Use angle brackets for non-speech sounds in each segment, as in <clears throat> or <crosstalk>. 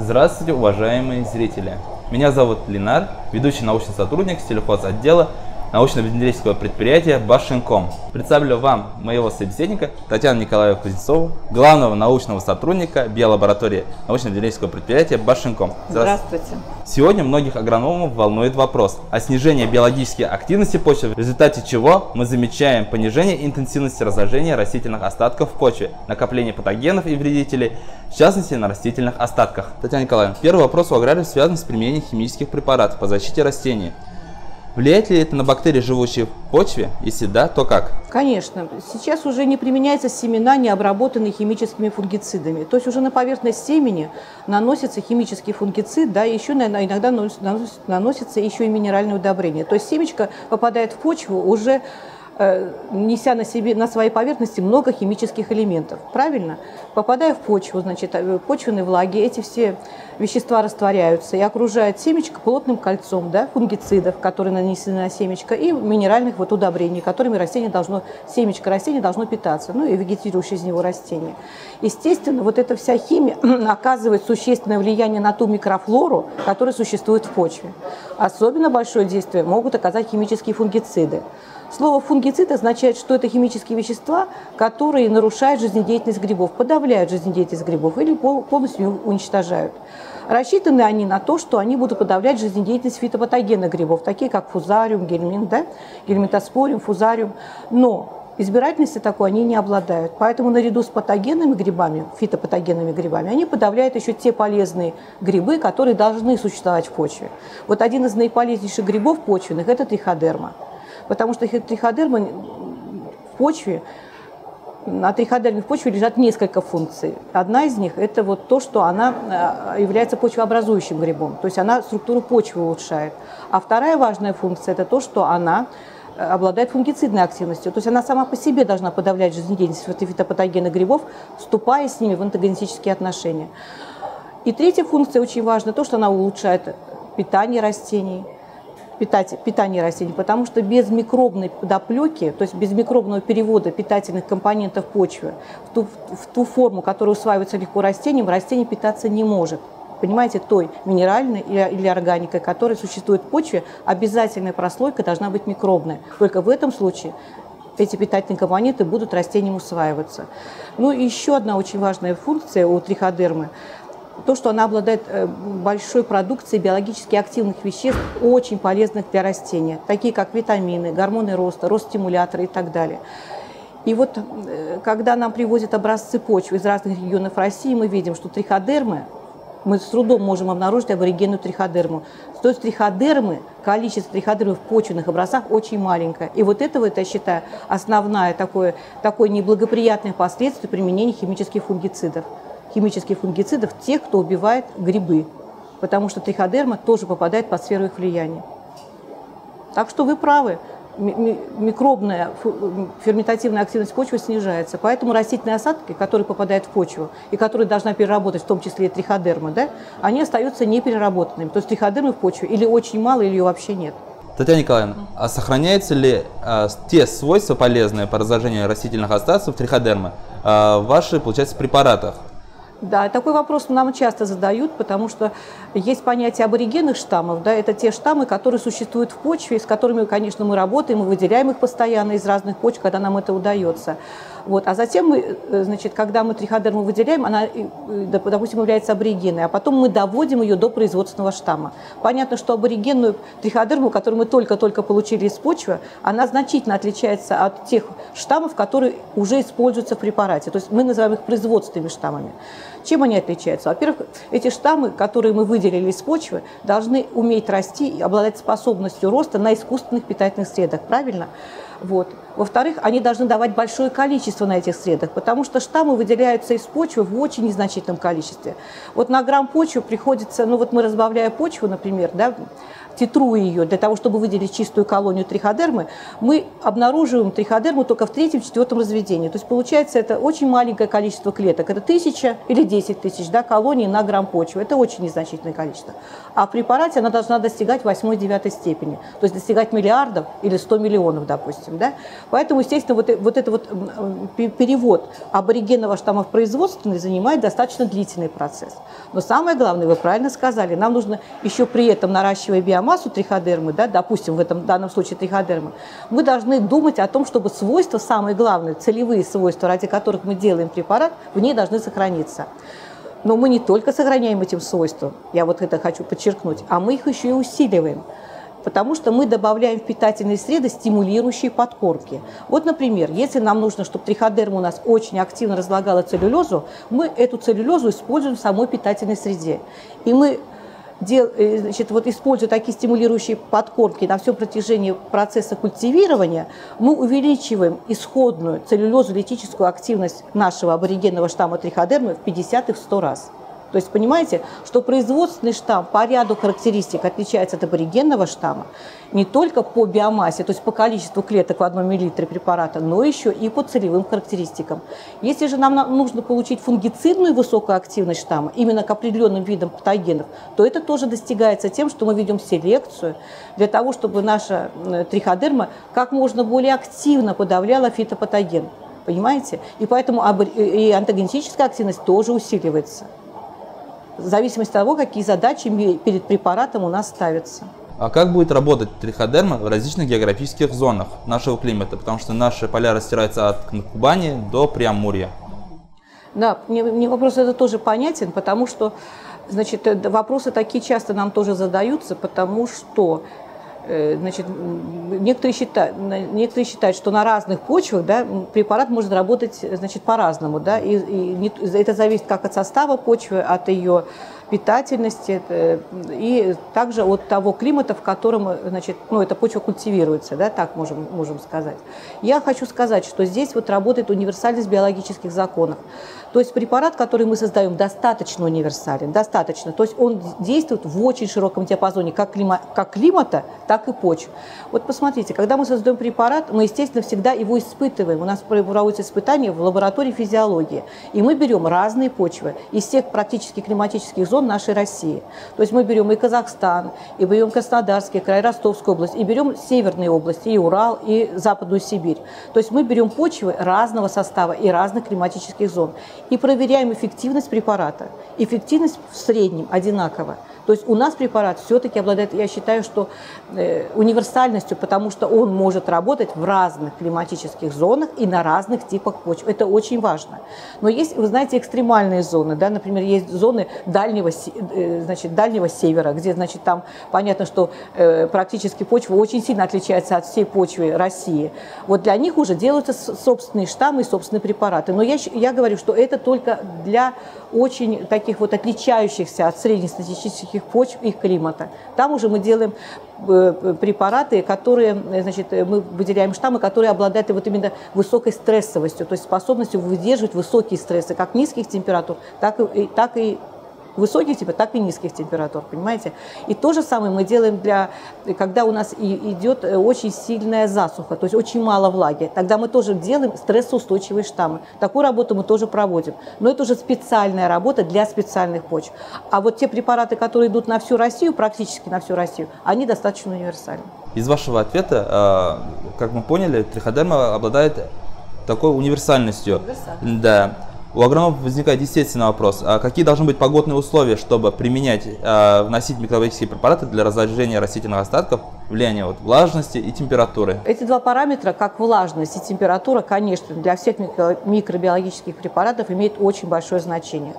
Здравствуйте, уважаемые зрители! Меня зовут Ленар, ведущий научный сотрудник сельхозотдела научно-внедрительского предприятия Башинком. Представлю вам моего собеседника Татьяну Николаевну Кузнецову, главного научного сотрудника биолаборатории научно-внедрительского предприятия Башинком. Здравствуйте. Сегодня многих агрономов волнует вопрос о снижении биологической активности почвы, в результате чего мы замечаем понижение интенсивности разложения растительных остатков в почве, накопление патогенов и вредителей, в частности на растительных остатках. Татьяна Николаевна, первый вопрос у аграриев связан с применением химических препаратов по защите растений. Влияет ли это на бактерии, живущие в почве? Если да, то как? Конечно. Сейчас уже не применяются семена, не обработанные химическими фунгицидами. То есть уже на поверхность семени наносится химический фунгицид, да, еще иногда наносится еще и минеральное удобрение. То есть семечко попадает в почву уже неся на себе, на своей поверхности много химических элементов. Правильно? Попадая в почву, значит, э, почвенные влаги, эти все вещества растворяются и окружают семечко плотным кольцом да, фунгицидов, которые нанесены на семечко, и минеральных вот удобрений, которыми растение должно, семечко растения должно питаться, ну и вегетирующее из него растение. Естественно, вот эта вся химия <clears throat> оказывает существенное влияние на ту микрофлору, которая существует в почве. Особенно большое действие могут оказать химические фунгициды. Слово фунгицид означает, что это химические вещества, которые нарушают жизнедеятельность грибов, подавляют жизнедеятельность грибов или полностью уничтожают. Рассчитаны они на то, что они будут подавлять жизнедеятельность фитопатогенных грибов, такие как фузариум, гельмин, да? гельминтоспориум, фузариум. Но избирательности такой они не обладают. Поэтому наряду с патогенными грибами, фитопатогенными грибами, они подавляют еще те полезные грибы, которые должны существовать в почве. Вот один из наиполезнейших грибов почвенных – это триходерма. Потому что триходерма в почве, на триходерме в почве лежат несколько функций. Одна из них – это вот то, что она э, является почвообразующим грибом, то есть она структуру почвы улучшает. А вторая важная функция – это то, что она э, обладает фунгицидной активностью. То есть она сама по себе должна подавлять жизнедеятельность фитопатогенных грибов, вступая с ними в антагонистические отношения. И третья функция очень важна, то, что она улучшает питание растений – питать, питание растений, потому что без микробной подоплеки, то есть без микробного перевода питательных компонентов почвы в ту, в ту форму, которая усваивается легко растением, растение питаться не может. Понимаете, той минеральной или, или органикой, которая существует в почве, обязательная прослойка должна быть микробная. Только в этом случае эти питательные компоненты будут растением усваиваться. Ну и еще одна очень важная функция у триходермы – то, что она обладает э, большой продукцией биологически активных веществ, очень полезных для растения, такие как витамины, гормоны роста, рост-стимуляторы и так далее. И вот э, когда нам привозят образцы почвы из разных регионов России, мы видим, что триходермы, мы с трудом можем обнаружить аборигенную триходерму. То есть триходермы, количество триходермы в почвенных образцах очень маленькое. И вот это, я считаю, основное такое, такое неблагоприятное последствие применения химических фунгицидов химических фунгицидов тех, кто убивает грибы, потому что триходерма тоже попадает под сферу их влияния. Так что вы правы, микробная ферментативная активность почвы снижается. Поэтому растительные осадки, которые попадают в почву и которые должна переработать, в том числе и триходерма, да, они остаются непереработанными. То есть триходермы в почве или очень мало, или ее вообще нет. Татьяна Николаевна, а сохраняются ли а, те свойства полезные по разложению растительных остатков триходермы а, в ваших, получается, препаратах? Да, такой вопрос нам часто задают, потому что есть понятие аборигенных штаммов, да, это те штаммы, которые существуют в почве, с которыми, конечно, мы работаем, мы выделяем их постоянно из разных почв, когда нам это удается. Вот. А затем, мы, э, значит, когда мы триходерму выделяем, она, э, допустим, является аборигенной, а потом мы доводим ее до производственного штамма. Понятно, что аборигенную триходерму, которую мы только-только получили из почвы, она значительно отличается от тех штаммов, которые уже используются в препарате. То есть мы называем их производственными штаммами. Чем они отличаются? Во-первых, эти штаммы, которые мы выделили из почвы, должны уметь расти и обладать способностью роста на искусственных питательных средах. Правильно? Вот. Во-вторых, они должны давать большое количество на этих средах, потому что штаммы выделяются из почвы в очень незначительном количестве. Вот на грамм почвы приходится, ну вот мы разбавляя почву, например, да, титруя ее для того, чтобы выделить чистую колонию триходермы, мы обнаруживаем триходерму только в третьем-четвертом разведении. То есть получается это очень маленькое количество клеток. Это тысяча или 10 тысяч да, колоний на грамм почвы. Это очень незначительное количество. А в препарате она должна достигать 8-9 степени, то есть достигать миллиардов или 100 миллионов, допустим. Да? Поэтому, естественно, вот, вот этот вот перевод аборигенного штамма в производственный занимает достаточно длительный процесс. Но самое главное, вы правильно сказали, нам нужно еще при этом, наращивая биомассу триходермы, да, допустим, в этом в данном случае триходермы, мы должны думать о том, чтобы свойства, самые главные, целевые свойства, ради которых мы делаем препарат, в ней должны сохраниться. Но мы не только сохраняем этим свойства, я вот это хочу подчеркнуть, а мы их еще и усиливаем потому что мы добавляем в питательные среды стимулирующие подкормки. Вот, например, если нам нужно, чтобы триходерма у нас очень активно разлагала целлюлезу, мы эту целлюлезу используем в самой питательной среде. И мы дел, э, значит, вот используя такие стимулирующие подкормки на всем протяжении процесса культивирования, мы увеличиваем исходную целлюлезу-литическую активность нашего аборигенного штамма триходермы в 50 и в 100 раз. То есть понимаете, что производственный штамм по ряду характеристик отличается от аборигенного штамма не только по биомассе, то есть по количеству клеток в одном миллилитре препарата, но еще и по целевым характеристикам. Если же нам нужно получить фунгицидную высокую активность штамма именно к определенным видам патогенов, то это тоже достигается тем, что мы ведем селекцию для того, чтобы наша триходерма как можно более активно подавляла фитопатоген. Понимаете? И поэтому и антогенетическая активность тоже усиливается в зависимости от того, какие задачи перед препаратом у нас ставятся. А как будет работать триходерма в различных географических зонах нашего климата? Потому что наши поля растираются от Кубани до Преамурья. Да, мне, мне вопрос это тоже понятен, потому что значит, э, вопросы такие часто нам тоже задаются, потому что значит, некоторые считают, некоторые считают, что на разных почвах да, препарат может работать значит, по-разному. Да, и, и это зависит как от состава почвы, от ее питательности э, и также от того климата, в котором значит, ну, эта почва культивируется, да, так можем, можем сказать. Я хочу сказать, что здесь вот работает универсальность биологических законов. То есть препарат, который мы создаем, достаточно универсален, достаточно. То есть он действует в очень широком диапазоне как, клима, как климата, так и почв. Вот посмотрите, когда мы создаем препарат, мы, естественно, всегда его испытываем. У нас проводятся испытания в лаборатории физиологии. И мы берем разные почвы из всех практически климатических зон нашей России. То есть мы берем и Казахстан, и берем Краснодарский край, Ростовскую область, и берем северные области, и Урал, и Западную Сибирь. То есть мы берем почвы разного состава и разных климатических зон и проверяем эффективность препарата. Эффективность в среднем одинакова. То есть у нас препарат все-таки обладает, я считаю, что э, универсальностью, потому что он может работать в разных климатических зонах и на разных типах почв. Это очень важно. Но есть, вы знаете, экстремальные зоны, да, например, есть зоны дальнего, э, значит, дальнего севера, где, значит, там понятно, что э, практически почва очень сильно отличается от всей почвы России. Вот для них уже делаются собственные штаммы и собственные препараты. Но я, я говорю, что это только для очень таких вот отличающихся от среднестатистических почв их климата. Там уже мы делаем э, препараты, которые, значит, мы выделяем штаммы, которые обладают вот именно высокой стрессовостью, то есть способностью выдерживать высокие стрессы, как низких температур, так и, так и высоких температур, так и низких температур, понимаете? И то же самое мы делаем для, когда у нас идет э, очень сильная засуха, то есть очень мало влаги, тогда мы тоже делаем стрессоустойчивые штаммы. Такую работу мы тоже проводим. Но это уже специальная работа для специальных почв. А вот те препараты, которые идут на всю Россию, практически на всю Россию, они достаточно универсальны. Из вашего ответа, э, как мы поняли, триходерма обладает такой универсальностью. Да. У агрономов возникает естественный вопрос, а какие должны быть погодные условия, чтобы применять, э, вносить микробиологические препараты для разложения растительных остатков, влияния вот, влажности и температуры? Эти два параметра, как влажность и температура, конечно, для всех микробиологических препаратов имеют очень большое значение.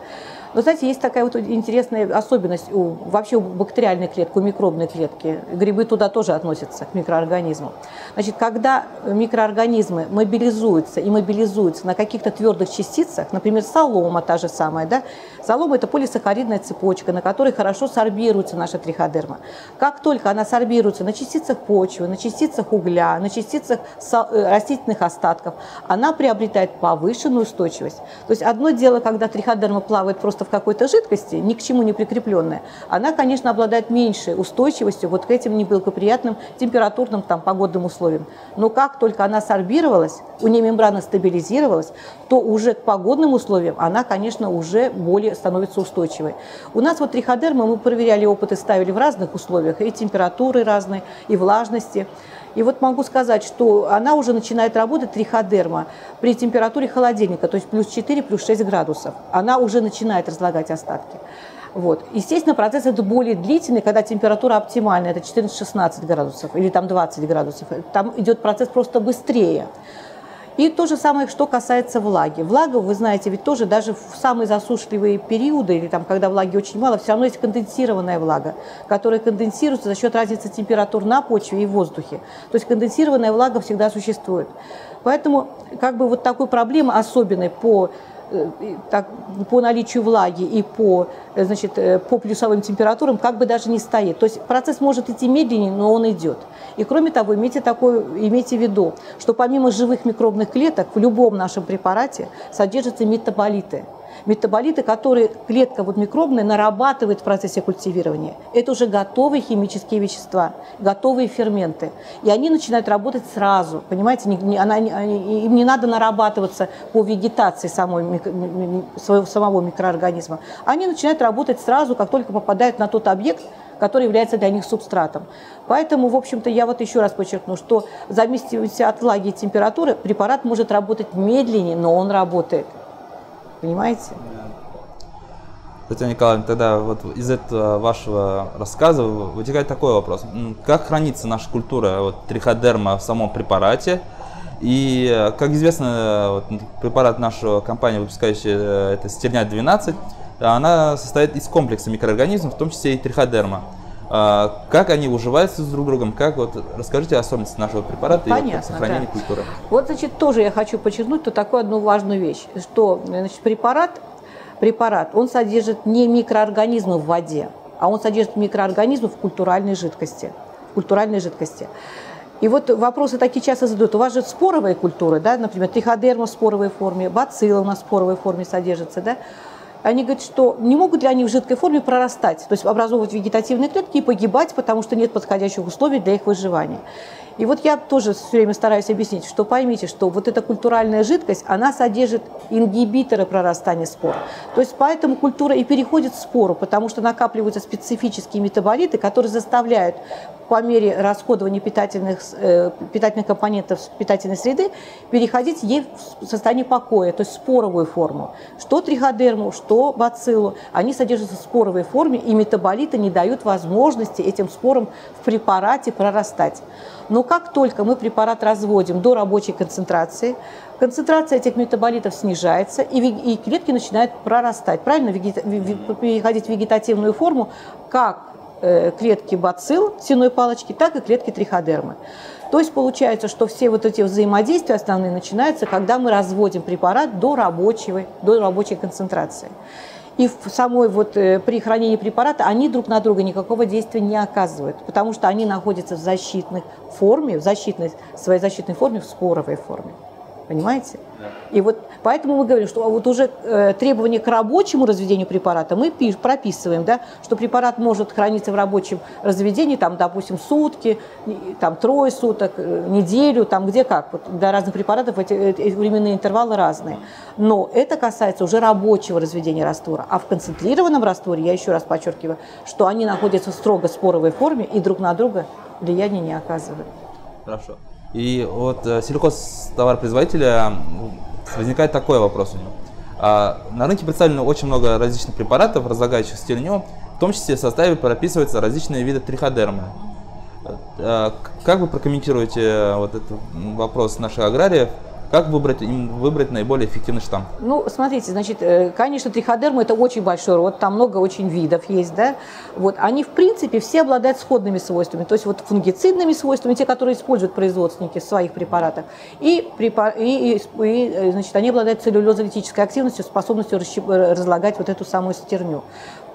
Но, знаете, есть такая вот интересная особенность у, вообще у бактериальной клетки, у микробной клетки. Грибы туда тоже относятся, к микроорганизмам. Значит, когда микроорганизмы мобилизуются и мобилизуются на каких-то твердых частицах, например, солома та же самая, да, солома – это полисахаридная цепочка, на которой хорошо сорбируется наша триходерма. Как только она сорбируется на частицах почвы, на частицах угля, на частицах э, растительных остатков, она приобретает повышенную устойчивость. То есть одно дело, когда триходерма плавает просто просто в какой-то жидкости, ни к чему не прикрепленная, она, конечно, обладает меньшей устойчивостью вот к этим неблагоприятным температурным там, погодным условиям. Но как только она сорбировалась, у нее мембрана стабилизировалась, то уже к погодным условиям она, конечно, уже более становится устойчивой. У нас вот триходерма, мы проверяли опыты, ставили в разных условиях, и температуры разные, и влажности. И вот могу сказать, что она уже начинает работать, триходерма, при температуре холодильника, то есть плюс 4, плюс 6 градусов. Она уже начинает разлагать остатки. Вот. Естественно, процесс это более длительный, когда температура оптимальная, это 14-16 градусов или там 20 градусов. Там идет процесс просто быстрее. И то же самое, что касается влаги. Влага, вы знаете, ведь тоже даже в самые засушливые периоды, или там, когда влаги очень мало, все равно есть конденсированная влага, которая конденсируется за счет разницы температур на почве и воздухе. То есть конденсированная влага всегда существует. Поэтому как бы вот такой проблемы особенной по так, по наличию влаги и по, э, значит, э, по плюсовым температурам как бы даже не стоит. То есть процесс может идти медленнее, но он идет. И кроме того, имейте, такое, имейте в виду, что помимо живых микробных клеток в любом нашем препарате содержатся метаболиты – метаболиты, которые клетка вот микробная нарабатывает в процессе культивирования. Это уже готовые химические вещества, готовые ферменты. И они начинают работать сразу, понимаете, не, не, она, они, им не надо нарабатываться по вегетации самой, своего, самого микроорганизма. Они начинают работать сразу, как только попадают на тот объект, который является для них субстратом. Поэтому, в общем-то, я вот еще раз подчеркну, что в зависимости от влаги и температуры препарат может работать медленнее, но он работает. Понимаете? Татьяна Николаевна, тогда вот из этого вашего рассказа вытекает такой вопрос. Как хранится наша культура вот, триходерма в самом препарате? И, как известно, вот, препарат нашего компании, выпускающая это стерня-12, она состоит из комплекса микроорганизмов, в том числе и триходерма. А, как они уживаются с друг другом? Как вот расскажите особенности нашего препарата Понятно, и вот, сохранения да. культуры. Вот, значит, тоже я хочу подчеркнуть то такую одну важную вещь, что значит, препарат, препарат, он содержит не микроорганизмы в воде, а он содержит микроорганизмы в культуральной жидкости. В культуральной жидкости. И вот вопросы такие часто задают. У вас же споровые культуры, да, например, триходерма в споровой форме, бацилла у нас в споровой форме содержится, да они говорят, что не могут ли они в жидкой форме прорастать, то есть образовывать вегетативные клетки и погибать, потому что нет подходящих условий для их выживания. И вот я тоже все время стараюсь объяснить, что поймите, что вот эта культуральная жидкость, она содержит ингибиторы прорастания спор. То есть поэтому культура и переходит в спору, потому что накапливаются специфические метаболиты, которые заставляют по мере расходования питательных, э, питательных компонентов питательной среды переходить ей в состояние покоя, то есть споровую форму. Что триходерму, что бациллу, они содержатся в споровой форме, и метаболиты не дают возможности этим спорам в препарате прорастать. Но как только мы препарат разводим до рабочей концентрации, концентрация этих метаболитов снижается, и, и клетки начинают прорастать, правильно, переходить в вегетативную форму, как клетки бацилл сеной палочки, так и клетки триходермы. То есть получается, что все вот эти взаимодействия основные начинаются, когда мы разводим препарат до рабочей, до рабочей концентрации и в самой вот э, при хранении препарата они друг на друга никакого действия не оказывают, потому что они находятся в защитной форме, в защитной, в своей защитной форме, в споровой форме. Понимаете? И вот поэтому мы говорим, что вот уже э, требования к рабочему разведению препарата мы прописываем, да, что препарат может храниться в рабочем разведении, там, допустим, сутки, там, трое суток, э, неделю, там, где как. Вот для разных препаратов эти, эти временные интервалы разные. Но это касается уже рабочего разведения раствора. А в концентрированном растворе, я еще раз подчеркиваю, что они находятся в строго споровой форме и друг на друга влияния не оказывают. Хорошо. И вот э, сельхозтоваропроизводителя возникает такой вопрос у него. А, на рынке представлено очень много различных препаратов, разлагающих стельню, в том числе в составе прописываются различные виды триходермы. А, как вы прокомментируете э, вот этот вопрос наших аграриев? Как выбрать, выбрать наиболее эффективный штамм? Ну, смотрите, значит, э, конечно, триходерма – это очень большой род, там много очень видов есть, да. Вот, они, в принципе, все обладают сходными свойствами, то есть вот фунгицидными свойствами, те, которые используют производственники в своих препаратах, и, и, и, и значит, они обладают целлюлезолитической активностью, способностью разлагать вот эту самую стерню.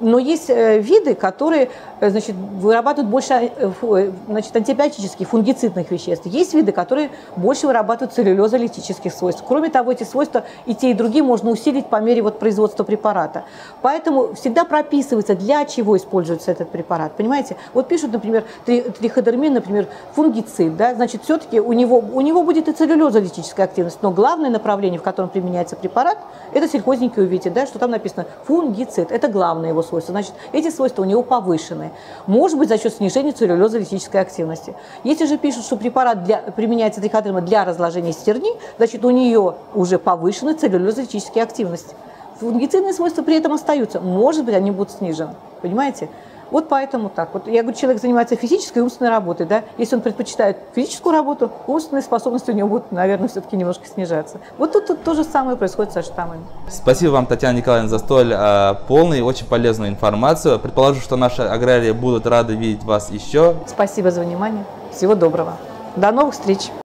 Но есть э, виды, которые э, значит, вырабатывают больше э, значит, антибиотических, фунгицидных веществ. Есть виды, которые больше вырабатывают целлюлезолитических свойств. Кроме того, эти свойства и те, и другие можно усилить по мере вот, производства препарата. Поэтому всегда прописывается, для чего используется этот препарат. Понимаете? Вот пишут, например, триходермин, например, фунгицид. Да? Значит, все-таки у него, у него будет и целлюлезолитическая активность. Но главное направление, в котором применяется препарат, это сельхозники увидите, да, что там написано фунгицид. Это главное его свойства. Значит, эти свойства у него повышены. Может быть, за счет снижения целлюлезолитической активности. Если же пишут, что препарат для, применяется триходерма для разложения стерни, значит, у нее уже повышены целлюлезолитические активности. Фунгицидные свойства при этом остаются. Может быть, они будут снижены. Понимаете? Вот поэтому так. Вот я говорю, человек занимается физической и умственной работой, да. Если он предпочитает физическую работу, умственные способности у него будут, наверное, все-таки немножко снижаться. Вот тут, тут то же самое происходит со штаммами. Спасибо вам, Татьяна Николаевна, за столь э, полную и очень полезную информацию. Предположу, что наши аграрии будут рады видеть вас еще. Спасибо за внимание. Всего доброго. До новых встреч.